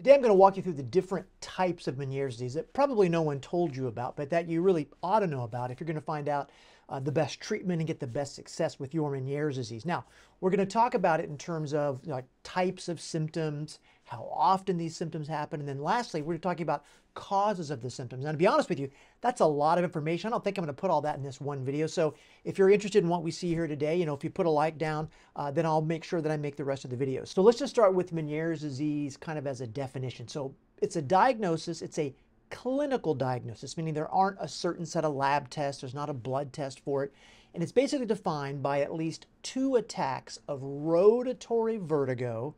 Today I'm going to walk you through the different types of Meniere's disease that probably no one told you about, but that you really ought to know about if you're going to find out uh, the best treatment and get the best success with your Meniere's disease. Now, we're going to talk about it in terms of like types of symptoms, how often these symptoms happen, and then lastly, we're talking about causes of the symptoms. Now, to be honest with you, that's a lot of information. I don't think I'm going to put all that in this one video. So if you're interested in what we see here today, you know, if you put a like down, uh, then I'll make sure that I make the rest of the videos. So let's just start with Meniere's disease kind of as a definition. So it's a diagnosis, it's a clinical diagnosis, meaning there aren't a certain set of lab tests, there's not a blood test for it. And it's basically defined by at least two attacks of rotatory vertigo,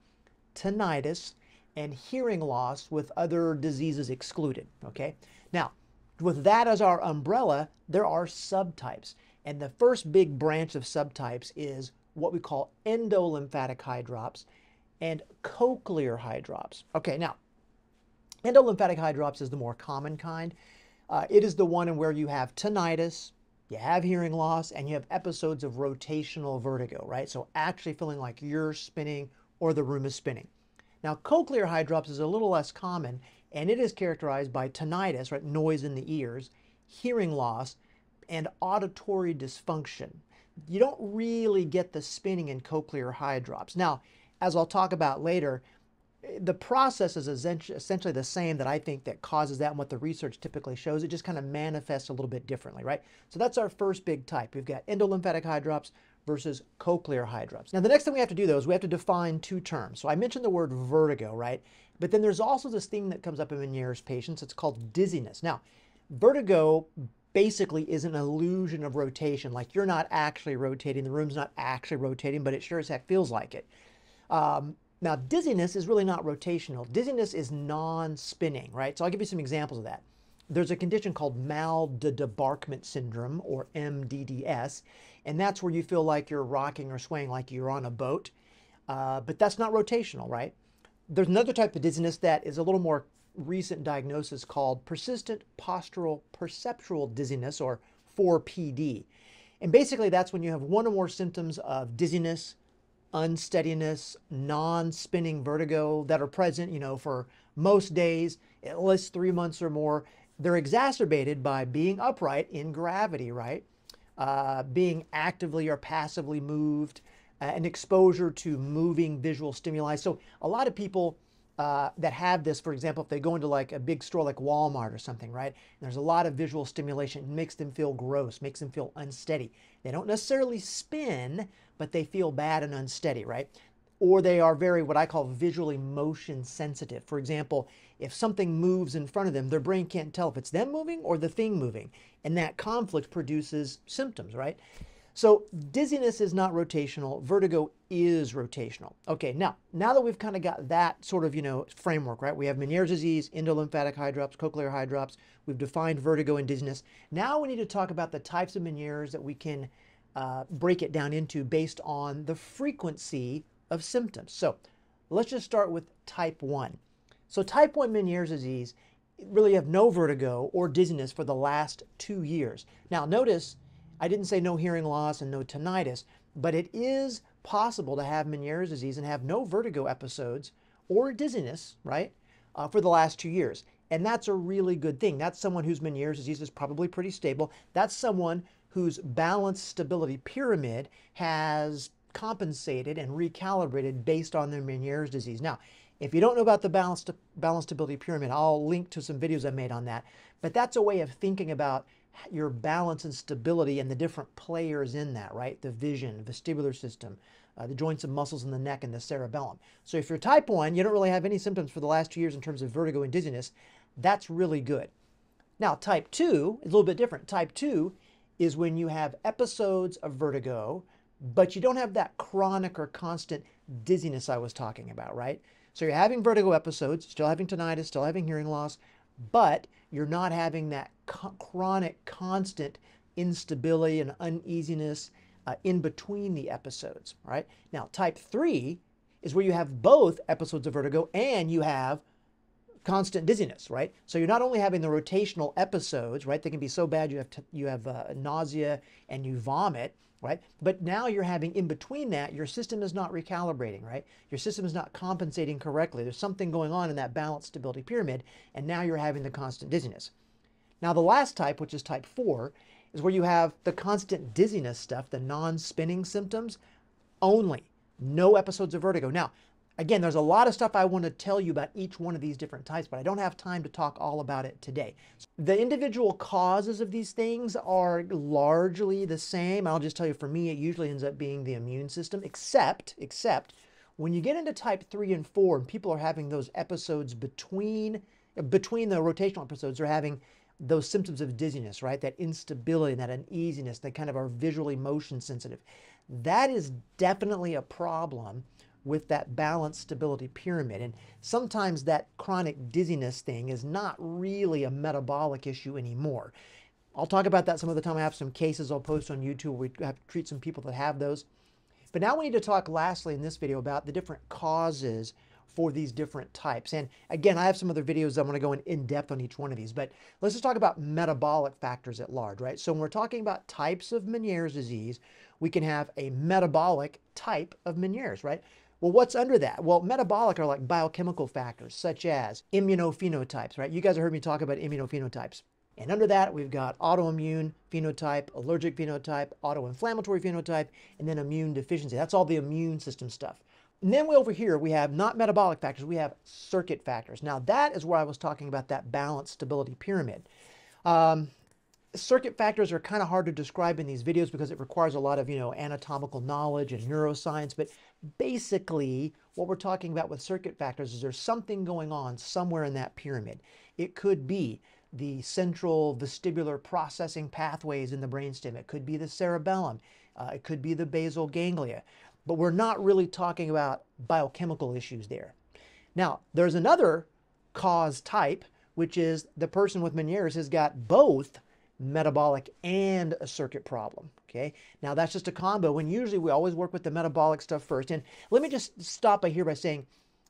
tinnitus, and hearing loss with other diseases excluded. Okay. Now, with that as our umbrella, there are subtypes. And the first big branch of subtypes is what we call endolymphatic hydrops and cochlear hydrops. Okay, now, endolymphatic hydrops is the more common kind. Uh, it is the one in where you have tinnitus, you have hearing loss, and you have episodes of rotational vertigo, right? So actually feeling like you're spinning or the room is spinning. Now, cochlear hydrops is a little less common, and it is characterized by tinnitus, right, noise in the ears, hearing loss, and auditory dysfunction. You don't really get the spinning in cochlear hydrops. Now, as I'll talk about later, the process is essentially the same that I think that causes that and what the research typically shows. It just kind of manifests a little bit differently, right? So that's our first big type. We've got endolymphatic hydrops, versus cochlear hydrops. Now, the next thing we have to do, though, is we have to define two terms. So I mentioned the word vertigo, right? But then there's also this thing that comes up in Meniere's patients. It's called dizziness. Now, vertigo basically is an illusion of rotation. Like you're not actually rotating, the room's not actually rotating, but it sure as heck feels like it. Um, now, dizziness is really not rotational. Dizziness is non-spinning, right? So I'll give you some examples of that. There's a condition called mal de debarquement syndrome, or MDDS, and that's where you feel like you're rocking or swaying like you're on a boat. Uh, but that's not rotational, right? There's another type of dizziness that is a little more recent diagnosis called persistent postural perceptual dizziness, or 4PD. And basically, that's when you have one or more symptoms of dizziness, unsteadiness, non-spinning vertigo that are present, you know, for most days, at least three months or more. They're exacerbated by being upright in gravity, right? uh, being actively or passively moved, uh, and exposure to moving visual stimuli. So a lot of people uh, that have this, for example, if they go into like a big store like Walmart or something, right? there's a lot of visual stimulation. It makes them feel gross, makes them feel unsteady. They don't necessarily spin, but they feel bad and unsteady, right? Or they are very what I call visually motion sensitive. For example, if something moves in front of them, their brain can't tell if it's them moving or the thing moving. And that conflict produces symptoms, right? So dizziness is not rotational, vertigo is rotational. Okay, now, now that we've kind of got that sort of, you know, framework, right? We have Meniere's disease, endolymphatic hydrops, cochlear hydrops. We've defined vertigo and dizziness. Now we need to talk about the types of Meniere's that we can uh, break it down into based on the frequency of symptoms. So let's just start with type 1. So type 1 Meniere's disease really have no vertigo or dizziness for the last two years. Now notice I didn't say no hearing loss and no tinnitus, but it is possible to have Meniere's disease and have no vertigo episodes or dizziness, right, uh, for the last two years. And that's a really good thing. That's someone whose Meniere's disease is probably pretty stable. That's someone whose balance stability pyramid has compensated and recalibrated based on their Meniere's disease. Now, if you don't know about the balance, balance stability pyramid, I'll link to some videos I made on that. But that's a way of thinking about your balance and stability and the different players in that, right? The vision, vestibular system, uh, the joints and muscles in the neck, and the cerebellum. So if you're type 1, you don't really have any symptoms for the last two years in terms of vertigo and dizziness, that's really good. Now, type 2 is a little bit different. Type 2 is when you have episodes of vertigo but you don't have that chronic or constant dizziness I was talking about, right? So you're having vertigo episodes, still having tinnitus, still having hearing loss, but you're not having that co- chronic, constant instability and uneasiness uh, in between the episodes, right? Now, type 3 is where you have both episodes of vertigo and you have constant dizziness, right? So you're not only having the rotational episodes, right? They can be so bad you have you have uh, nausea and you vomit, right? But now you're having in between that, your system is not recalibrating, right? Your system is not compensating correctly. There's something going on in that balance stability pyramid, and now you're having the constant dizziness. Now the last type, which is type four, is where you have the constant dizziness stuff, the non-spinning symptoms only. No episodes of vertigo. Now, Again, there's a lot of stuff I want to tell you about each one of these different types, but I don't have time to talk all about it today. The individual causes of these things are largely the same. I'll just tell you, for me, it usually ends up being the immune system, except, except when you get into type 3 and 4 and people are having those episodes between, between the rotational episodes, they're having those symptoms of dizziness, right? That instability, that uneasiness, that kind of are visually motion sensitive. That is definitely a problem with that balance stability pyramid. And sometimes that chronic dizziness thing is not really a metabolic issue anymore. I'll talk about that some of the time. I have some cases I'll post on YouTube. We have to treat some people that have those. But now we need to talk lastly in this video about the different causes for these different types. And again, I have some other videos I'm going to go in, in depth on each one of these, but let's just talk about metabolic factors at large, right? So when we're talking about types of Meniere's disease, we can have a metabolic type of Meniere's, right? Well, what's under that? Well, metabolic are like biochemical factors such as immunophenotypes, right? You guys have heard me talk about immunophenotypes. And under that, we've got autoimmune phenotype, allergic phenotype, autoinflammatory phenotype, and then immune deficiency. That's all the immune system stuff. And then we, over here, we have not metabolic factors, we have circuit factors. Now, that is where I was talking about that balance stability pyramid. Um, circuit factors are kind of hard to describe in these videos because it requires a lot of, you know, anatomical knowledge and neuroscience, but basically what we're talking about with circuit factors is there's something going on somewhere in that pyramid. It could be the central vestibular processing pathways in the brainstem. It could be the cerebellum. Uh, it could be the basal ganglia. But we're not really talking about biochemical issues there. Now, there's another cause type, which is the person with Meniere's has got both metabolic and a circuit problem. Okay, now that's just a combo when usually we always work with the metabolic stuff first. And let me just stop by here by saying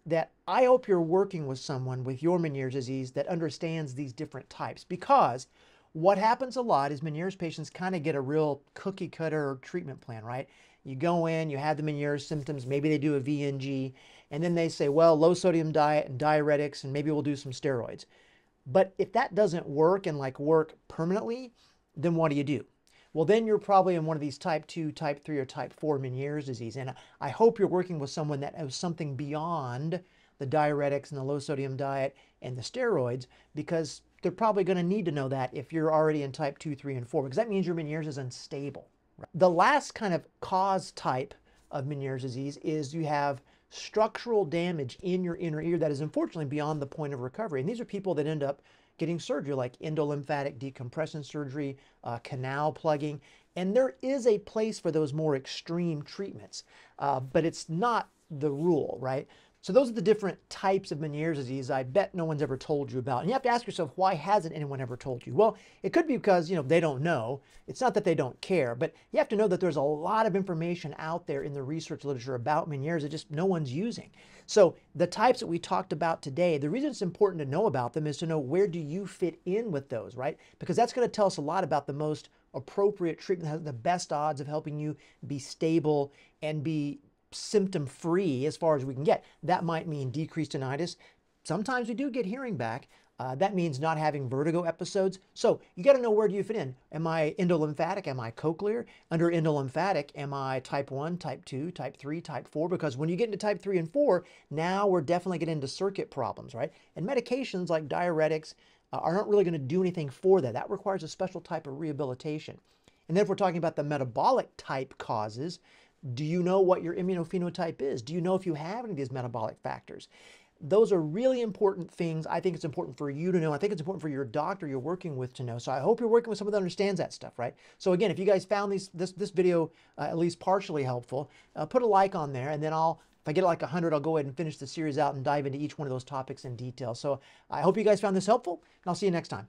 that I hope you're working with someone with your Meniere's disease that understands these different types because what happens a lot is Meniere's patients kind of get a real cookie cutter treatment plan, right? You go in, you have the Meniere's symptoms, maybe they do a VNG, and then they say, well, low sodium diet and diuretics, and maybe we'll do some steroids. But if that doesn't work and like work permanently, then what do you do? Well, then you're probably in one of these type 2, type 3, or type 4 Meniere's disease. And I hope you're working with someone that has something beyond the diuretics and the low sodium diet and the steroids because they're probably going to need to know that if you're already in type 2, 3, and 4 because that means your Meniere's is unstable. The last kind of cause type of Meniere's disease is you have structural damage in your inner ear that is unfortunately beyond the point of recovery. And these are people that end up getting surgery like endolymphatic decompression surgery, uh, canal plugging. And there is a place for those more extreme treatments, uh, but it's not the rule, right? So those are the different types of Meniere's disease I bet no one's ever told you about. And you have to ask yourself, why hasn't anyone ever told you? Well, it could be because, you know, they don't know. It's not that they don't care, but you have to know that there's a lot of information out there in the research literature about Meniere's that just no one's using. So the types that we talked about today, the reason it's important to know about them is to know where do you fit in with those, right? Because that's going to tell us a lot about the most appropriate treatment that has the best odds of helping you be stable and be symptom free as far as we can get. That might mean decreased tinnitus. Sometimes we do get hearing back. Uh, that means not having vertigo episodes. So you got to know where do you fit in. Am I endolymphatic? Am I cochlear? Under endolymphatic, am I type 1, type 2, type 3, type 4? Because when you get into type 3 and 4, now we're definitely getting into circuit problems, right? And medications like diuretics uh, are not really going to do anything for that. That requires a special type of rehabilitation. And then if we're talking about the metabolic type causes, do you know what your immunophenotype is? Do you know if you have any of these metabolic factors? Those are really important things. I think it's important for you to know. I think it's important for your doctor you're working with to know. So I hope you're working with someone that understands that stuff, right? So again, if you guys found these, this, this video uh, at least partially helpful, uh, put a like on there and then I'll, if I get like 100, I'll go ahead and finish the series out and dive into each one of those topics in detail. So I hope you guys found this helpful and I'll see you next time.